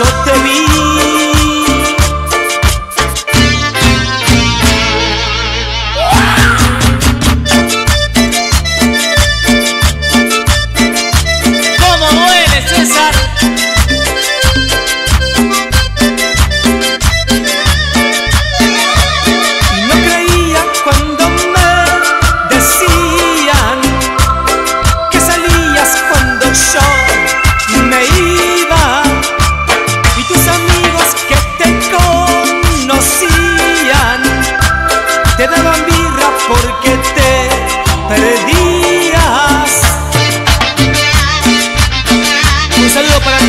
yo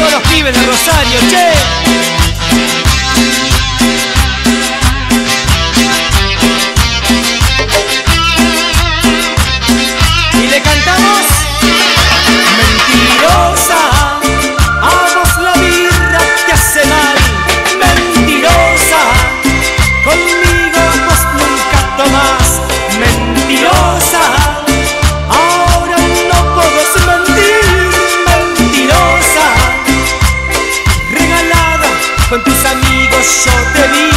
todos los pibes de Rosario, che. roxo de.